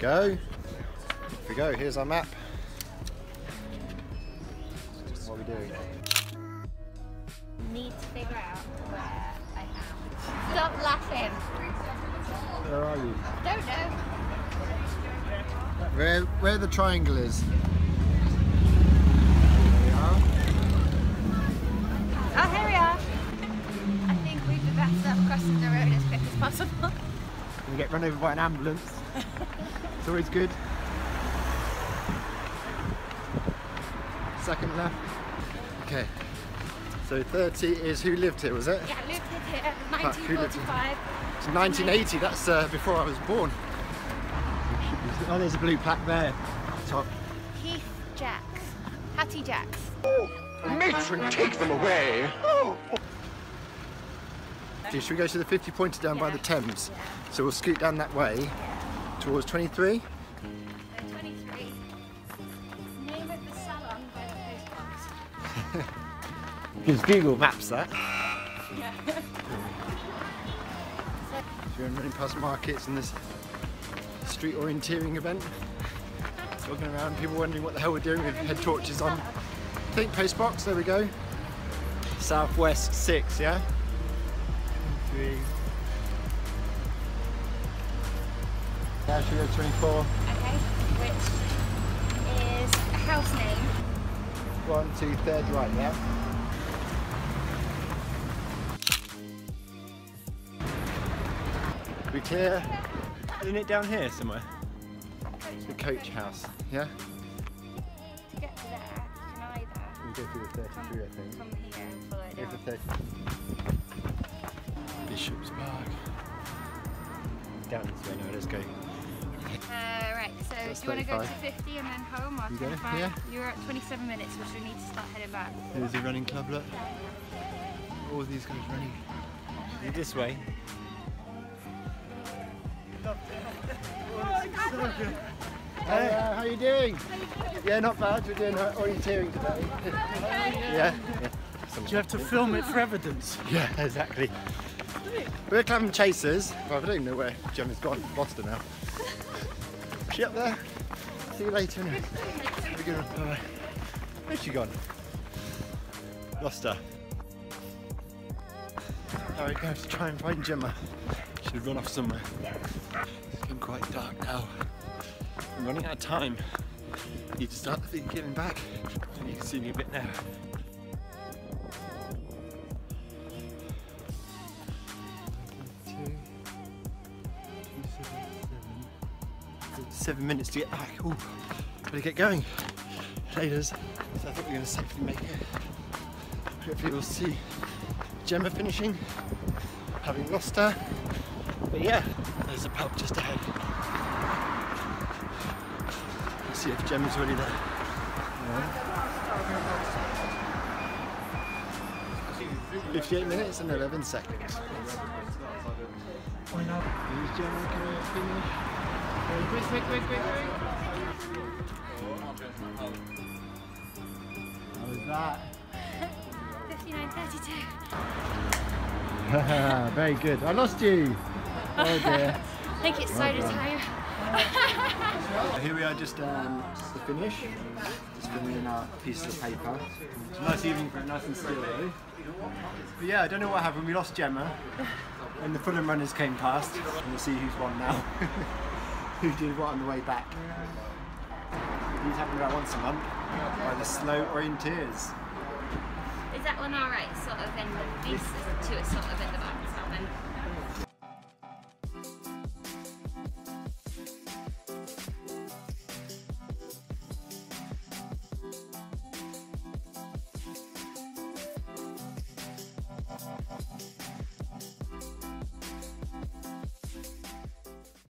go. Here we go. Here's our map. What are we doing? Need to figure out where I am. Stop laughing. Where are you? Don't know. Where where the triangle is? Oh, here we are. I think we'd be off crossing the road as quick as possible. We get run over by an ambulance. it's always good. Second left. Okay. So 30 is who lived here, was it? Yeah, lived here, Fuck, who lived here? 1945. It's 1980, that's uh, before I was born. Oh, there's a blue plaque there. Top. Keith Jacks. Hattie Jacques. Matron, take them away. Oh. Should we go to the 50 pointer down by the Thames? So we'll scoot down that way towards 23. So 23. Name of the salon by the post. Gives Google Maps that. Yeah. So we're running past markets and this street orienteering event. Walking around, people wondering what the hell we're doing with head torches on. I think post box, there we go. Southwest 6, yeah? Three. Yeah, should we go 24? okay, which is a house name. One, two, third right, yeah? We clear? Isn't it down here somewhere? The coach house, yeah? To get to there, you can either We go through the 33, I think. come here and follow it Go down. for 30. Bishop's Park. Down this way now, let's go. Uh, right, so That's do you want to go to 50 and then home or You 25? Yeah. You're at 27 minutes, which we need to start heading back. There's a running club, look. All these guys running. Is it this way? Hey, uh, how you doing? Yeah, not bad. We're doing uh, orienteering today. yeah. Do you have to film it for evidence? Yeah, exactly. We're Clam Chasers. Well, I don't even know where Gemma's gone. Lost her now. She up uh, there? See you later. Anyway. Have a good one. Bye. Where's she gone? Lost her. Alright, go to try and find Gemma. She'd run off somewhere. It's getting quite dark now. I'm running out of time. Need to start the thing getting back. And you can see me a bit now. Seven. Minutes to get back. Ooh, better get going. Laters. So I think we're going to safely make it. Hopefully we'll see Gemma finishing, having lost her. But yeah, there's a pub just ahead. Let's see if Gemma's already there. Yeah. 58 minutes and 11 seconds. Here's Gemma coming up finish. Quick, quick, quick, quick, quick. How was that? 59.32. Very good. I lost you. Oh dear. I think it's soda time. Here we are just um, just the finish. Just filling in our pieces of paper. It's a nice evening for nice and still? But yeah, I don't know what happened. We lost Gemma. And the Fulham runners came past. And we'll see who's won now. Who did what on the way back. These happen about once a month Either by the slow orienteers. Is that one alright? Sort of in the, these two are sort of in the back,